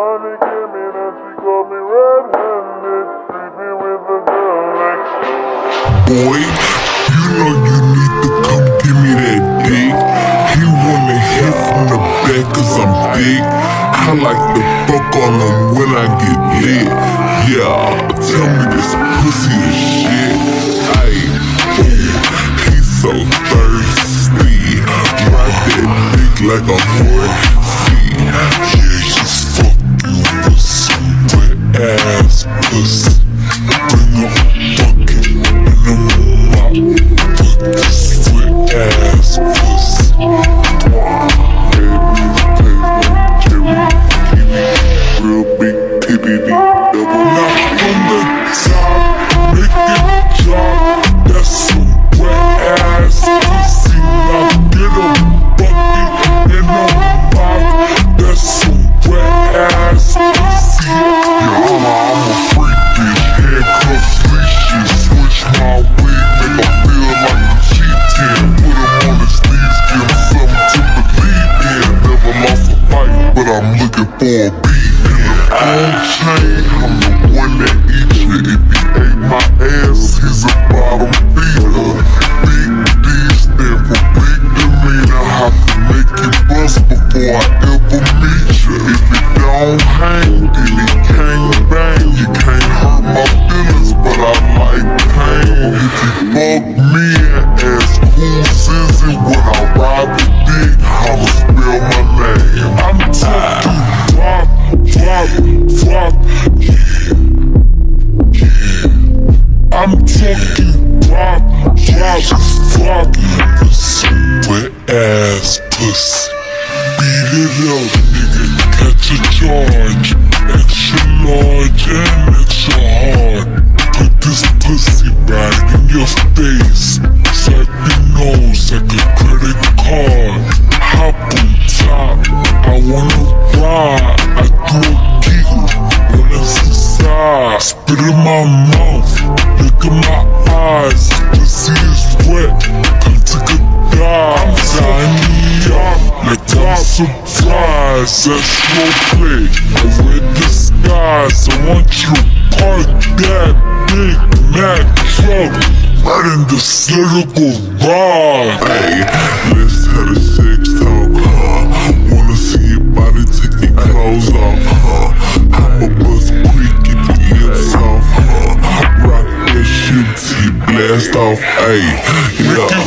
honey she me red-handed, with girl next Boy, you know you need to come give me that dick. He wanna hit from the back cause I'm big. I like to fuck on him when I get lit. Yeah, tell me this pussy is shit. He's so thirsty. Ride that dick like a horsey. I'm the one that eats you. If he ate my ass, he's a bottom feeder. Big for big. I make bust before I large and extra hard. Put this pussy right in your face. Swipe your nose like a credit card. Hop on top, I wanna ride. I do a kegel, wanna see side. Spit in my mouth, look in my eyes. Pussy is wet, come take a dive. Sign me up, like I'm surprised. That's your play. Mack truck right in the lyrical ride. Hey, let's have a sex talk, huh? Wanna see your body take your clothes off, huh? I'ma bust quick, get your lips off, huh? Rock that shit till you blast off, hey, yeah.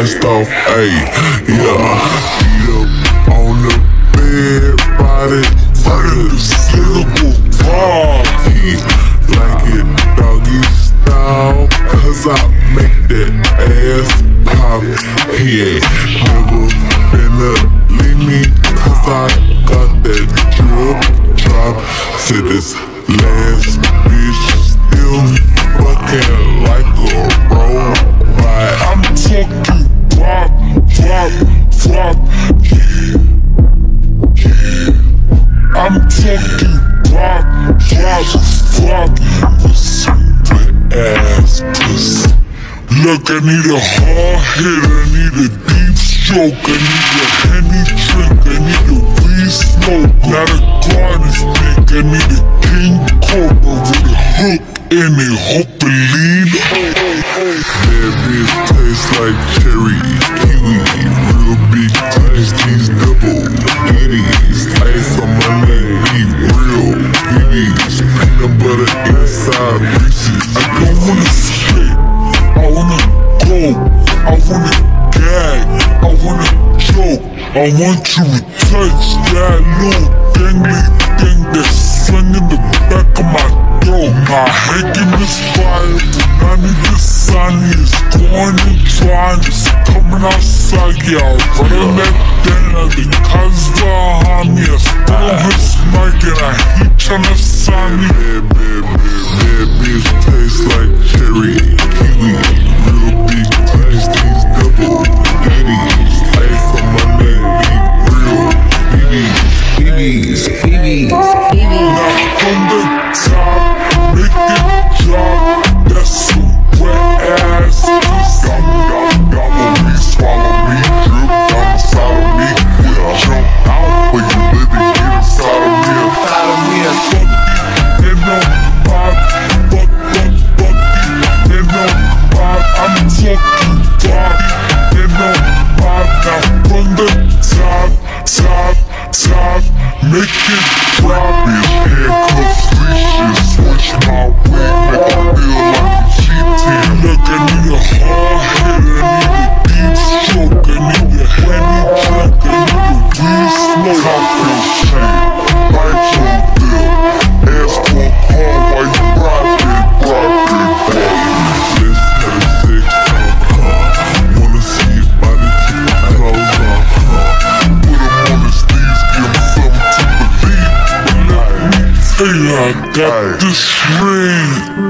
You off, ayy, yeah. Beat up on the bed, body, the syllable party. Like it doggy style, cause I make that ass pop. Ain't never finna leave me, cause I got that drip drop. To this last Look, I need a hard hit, I need a deep stroke, I need a henny drink, I need a weed smoke, not a garden stick, I need a king cobra with a hook in it, hope and lean. That bitch tastes like cherry kiwi, real big titties, these I want you to touch that little dangly thing that's swinging the back of my throat. My hanging is fire, but I need the sun. It's going and drying, it's coming outside. Yeah, I'm running that thing like the cars behind me. I still his mic and I heat trying to emotional I got the string.